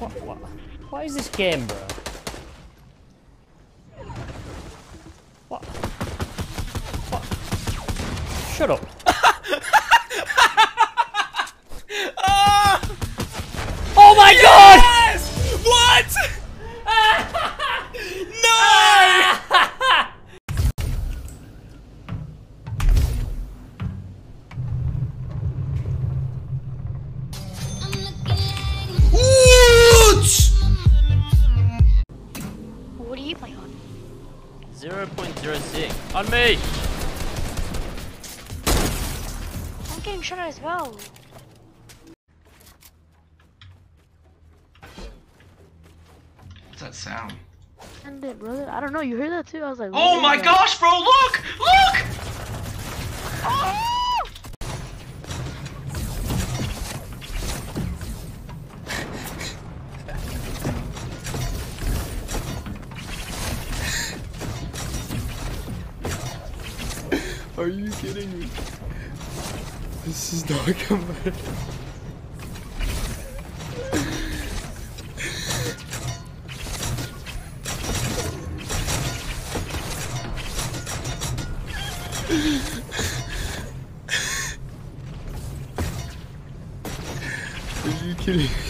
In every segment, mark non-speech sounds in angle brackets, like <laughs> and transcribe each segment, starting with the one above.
What, what? What is this game, bro? What? What? Shut up. I'm getting shot at as well. What's that sound? And it, brother. I don't know. You hear that too? I was like, Oh my is gosh, bro! Look! Look! Are you kidding me? This is not coming. Are you kidding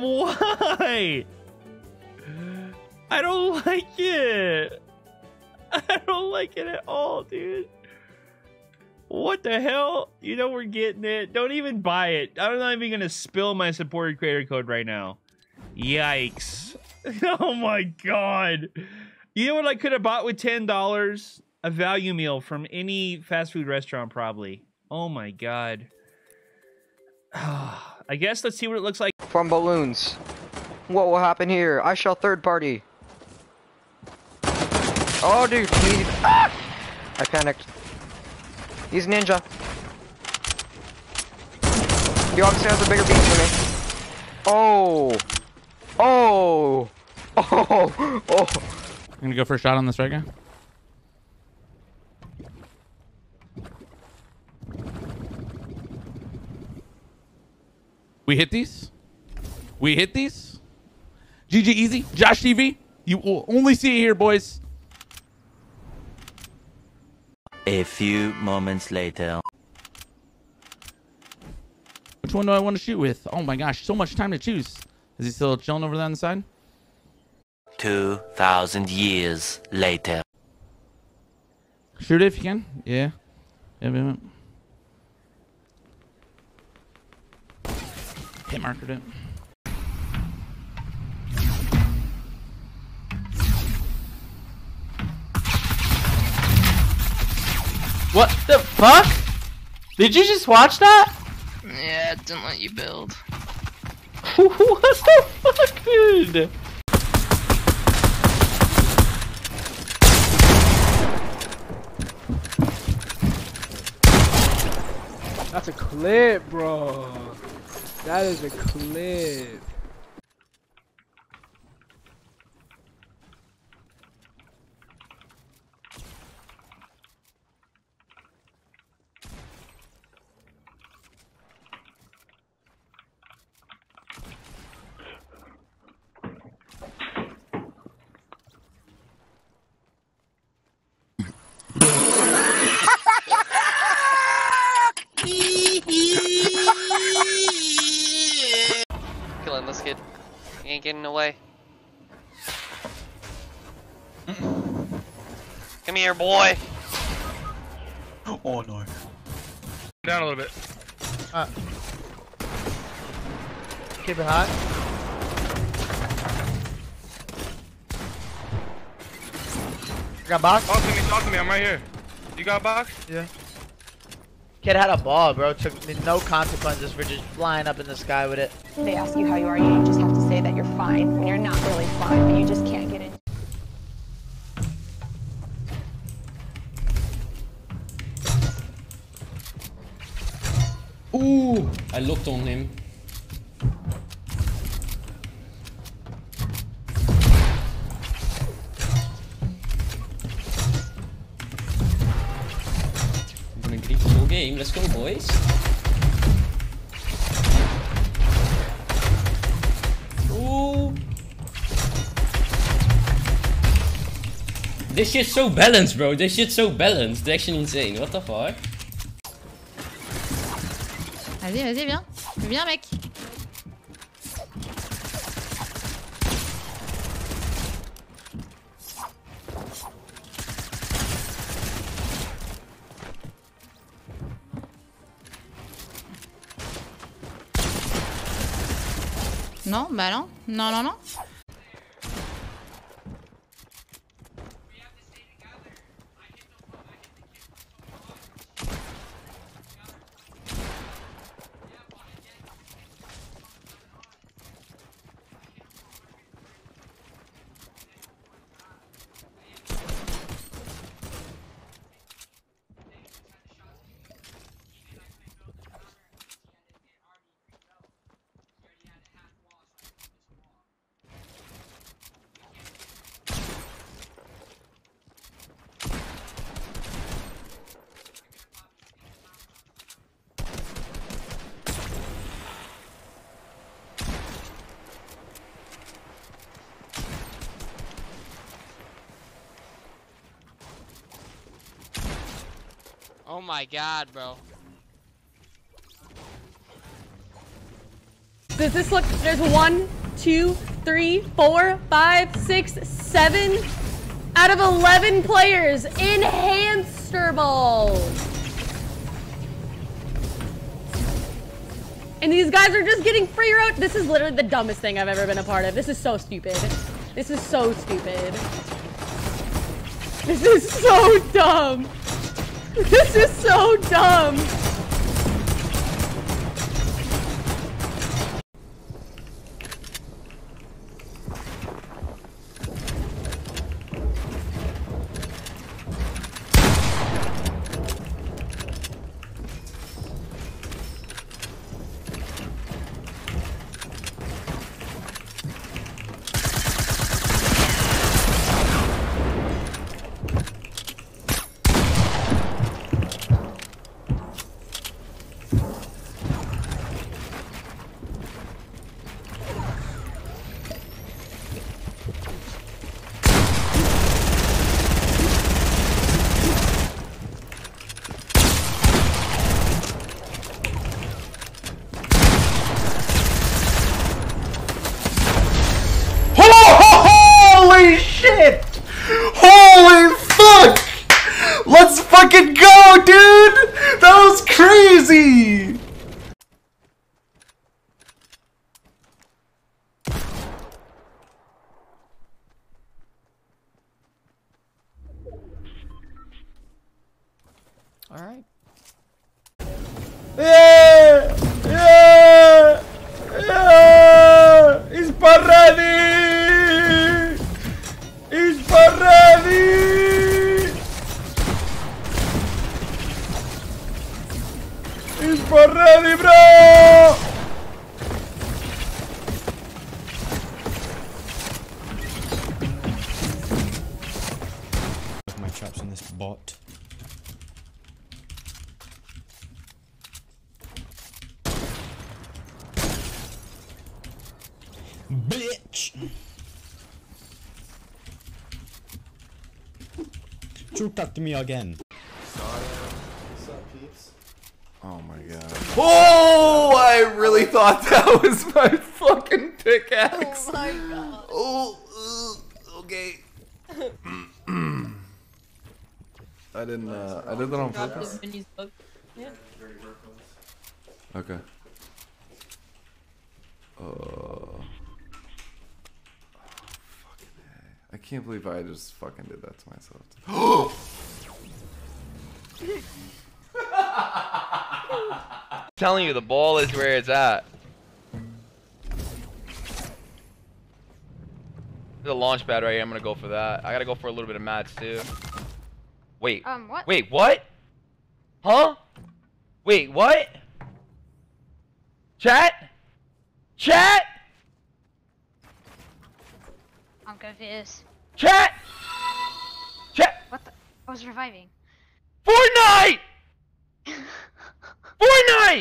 Why? I don't like it. I don't like it at all, dude. What the hell? You know we're getting it. Don't even buy it. I'm not even gonna spill my supported creator code right now. Yikes. <laughs> oh my god. You know what I could have bought with ten dollars? A value meal from any fast food restaurant, probably. Oh my god. <sighs> I guess let's see what it looks like. From balloons. What will happen here? I shall third party. Oh, dude. Ah! I panicked. He's ninja. He obviously has a bigger beat than me. Oh. Oh. <laughs> Oh. Oh. I'm gonna go for a shot on this right guy. We hit these. We hit these. GG easy. Josh TV. You will only see it here, boys. A few moments later. Which one do I want to shoot with? Oh my gosh, so much time to choose. Is he still chilling over there on the side? 2,000 years later. Shoot it if you can. Yeah. Hit markered it. What the fuck? Did you just watch that? Yeah, it didn't let you build. <laughs> what the fuck, dude? That's a clip, bro. That is a clip. Killing this kid. He ain't getting away. Come here, boy. Oh no. Down a little bit. Keep it hot. Got box? Talk to me, talk to me. I'm right here. You got a box? Yeah. Kid had a ball, bro. Took no consequences for just flying up in the sky with it. They ask you how you are, you just have to say that you're fine when you're not really fine, but you just can't get in. Ooh, I looked on him. Let's go, boys. This shit's so balanced, bro. This shit's so balanced. It's actually insane. What the fuck? Vas-y, vas-y, viens. Viens, mec. Non, bah non. Non, non, non. Oh my god, bro. Does this look? There's one, two, three, four, five, six, seven out of 11 players in hamster balls. And these guys are just getting free road. This is literally the dumbest thing I've ever been a part of. This is so stupid. This is so stupid. This is so dumb. This is so dumb. Holy shit! Holy fuck! Let's fucking go, dude! That was crazy! Alright. Yeah! Yeah! Yeah! He's ready! He's! He's bro! Bitch! Shoot at me again. Oh my god. Oh, I really thought that was my fucking pickaxe. Oh my god. Oh, uh, okay. <clears throat> I didn't, uh, I did that on purpose. Yeah. Okay. Uh, oh, fucking A. I can't believe I just fucking did that to myself. <gasps> telling you, the ball is where it's at. There's a launch pad right here. I'm gonna go for that. I gotta go for a little bit of mats too. Wait. Um, what? Wait, what? Huh? Wait, what? Chat? Chat? I'm confused. Chat? Chat? What the? I was reviving. Fortnite! <laughs> Fortnite!